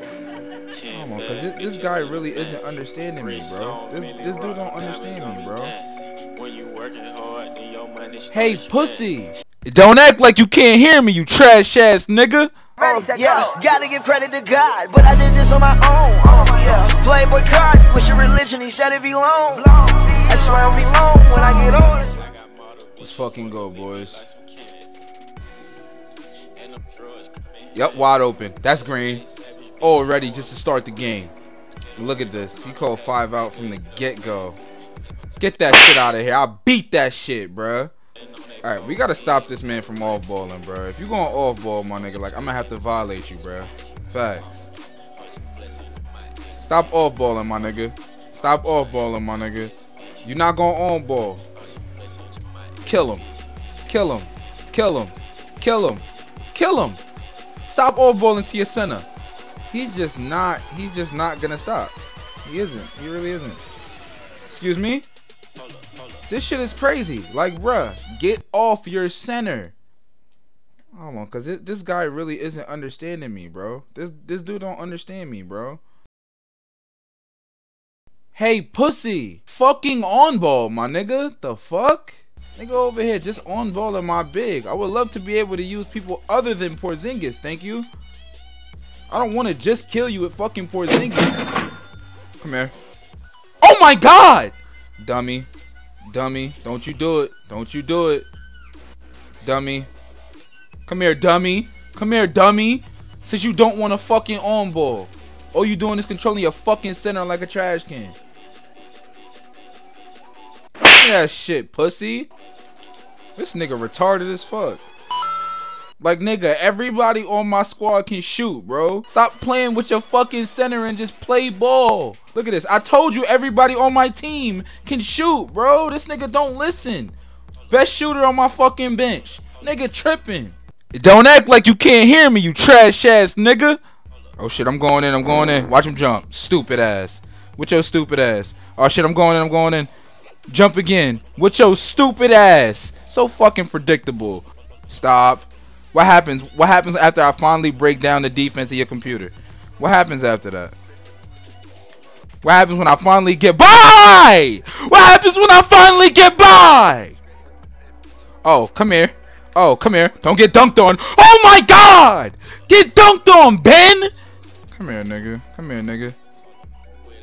Come on, cause this, this guy really isn't understanding me, bro. This this dude don't understand me, bro. Hey, pussy! Don't act like you can't hear me, you trash ass nigga. Oh, yeah, gotta give credit to God, but I did this on my own. Oh, yeah. Playboy card, what's your religion? He said it be long. I swear I'll be long when I get older. Let's fucking go, boys. Yep, wide open. That's green. Already just to start the game. Look at this. He called five out from the get-go. Get that shit out of here. I beat that shit, bruh. Alright, we gotta stop this man from off-balling, bro. If you going off-ball, my nigga, like, I'm gonna have to violate you, bro. Facts. Stop off-balling, my nigga. Stop off-balling, my nigga. You're not going on-ball. Kill him. Kill him. Kill him. Kill him. Kill him. Stop off-balling to your center. He's just not, he's just not gonna stop. He isn't. He really isn't. Excuse me? This shit is crazy. Like, bruh, get off your center. Hold on, cause this guy really isn't understanding me, bro. This this dude don't understand me, bro. Hey, pussy, fucking on ball, my nigga. The fuck? Nigga over here just on ball in my big. I would love to be able to use people other than Porzingis. Thank you. I don't want to just kill you with fucking Porzingis. Come here. Oh my god! Dummy. Dummy. Don't you do it. Don't you do it. Dummy. Come here, dummy. Come here, dummy. Since you don't want a fucking on ball. All you doing is controlling your fucking center like a trash can. Yeah, shit, pussy. This nigga retarded as fuck. Like, nigga, everybody on my squad can shoot, bro. Stop playing with your fucking center and just play ball. Look at this. I told you everybody on my team can shoot, bro. This nigga don't listen. Best shooter on my fucking bench. Nigga tripping. Don't act like you can't hear me, you trash ass nigga. Oh shit, I'm going in, I'm going in. Watch him jump. Stupid ass. With your stupid ass. Oh shit, I'm going in, I'm going in. Jump again. With your stupid ass. So fucking predictable. Stop. What happens? What happens after I finally break down the defense of your computer? What happens after that? What happens when I finally get by? What happens when I finally get by? Oh, come here. Oh, come here. Don't get dunked on. Oh my god! Get dunked on, Ben! Come here, nigga. Come here, nigga.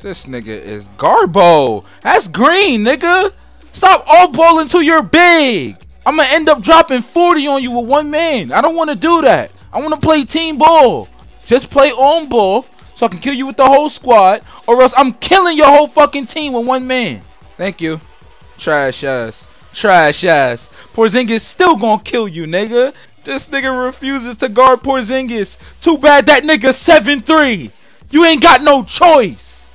This nigga is Garbo. That's green, nigga. Stop off-balling to your big. I'm gonna end up dropping 40 on you with one man. I don't want to do that. I want to play team ball. Just play on ball so I can kill you with the whole squad, or else I'm killing your whole fucking team with one man. Thank you. Trash ass. Trash ass. Porzingis still gonna kill you, nigga. This nigga refuses to guard Porzingis. Too bad that nigga 7-3. You ain't got no choice.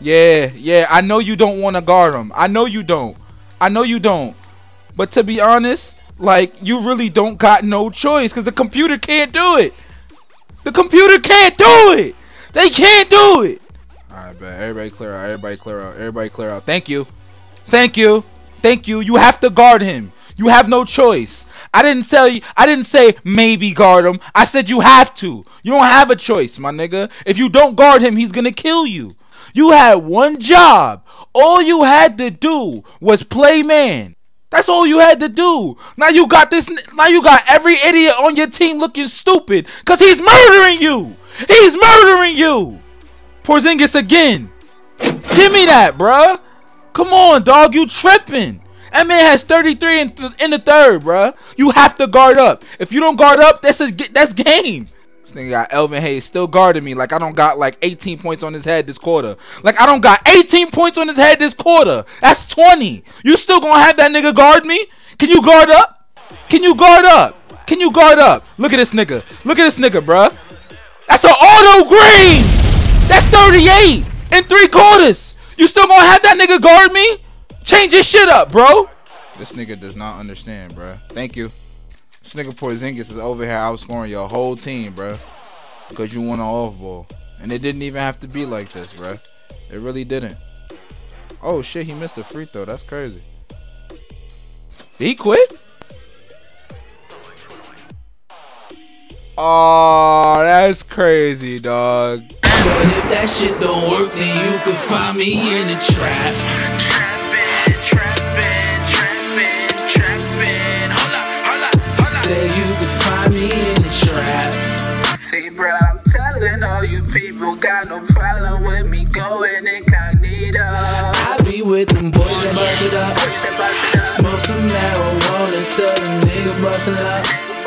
Yeah, yeah, I know you don't want to guard him. I know you don't. I know you don't. But to be honest, like you really don't got no choice because the computer can't do it. The computer can't do it. They can't do it. All right, bet. Everybody clear out. Everybody clear out. Everybody clear out. Thank you. Thank you. Thank you. You have to guard him. You have no choice. I didn't say I didn't say maybe guard him. I said you have to. You don't have a choice, my nigga. If you don't guard him, he's gonna kill you. You had one job. All you had to do was play man. That's all you had to do. Now you got this. Now you got every idiot on your team looking stupid because he's murdering you. He's murdering you. Porzingis again. Give me that, bruh. Come on, dog. You tripping. That man has 33 in, th in the third, bruh. You have to guard up. If you don't guard up, that's a, that's game. This nigga got Elvin Hayes still guarding me like I don't got like 18 points on his head this quarter. Like I don't got 18 points on his head this quarter. That's 20. You still gonna have that nigga guard me? Can you guard up? Can you guard up? Can you guard up? Look at this nigga. Look at this nigga, bruh. That's an auto green. That's 38 in three quarters. You still gonna have that nigga guard me? Change this shit up, bro. This nigga does not understand, bruh. Thank you. This nigga Porzingis is over here outscoring your whole team, bro. Because you won an off ball. And it didn't even have to be like this, bro. It really didn't. Oh, shit, he missed a free throw. That's crazy. Did he quit? Oh, that's crazy, dog. But if that shit don't work, then you can find me in the trap. You people, got no problem with me going incognito. I be with them boys that bust it up. Smoke some marijuana till the nigga bust it up.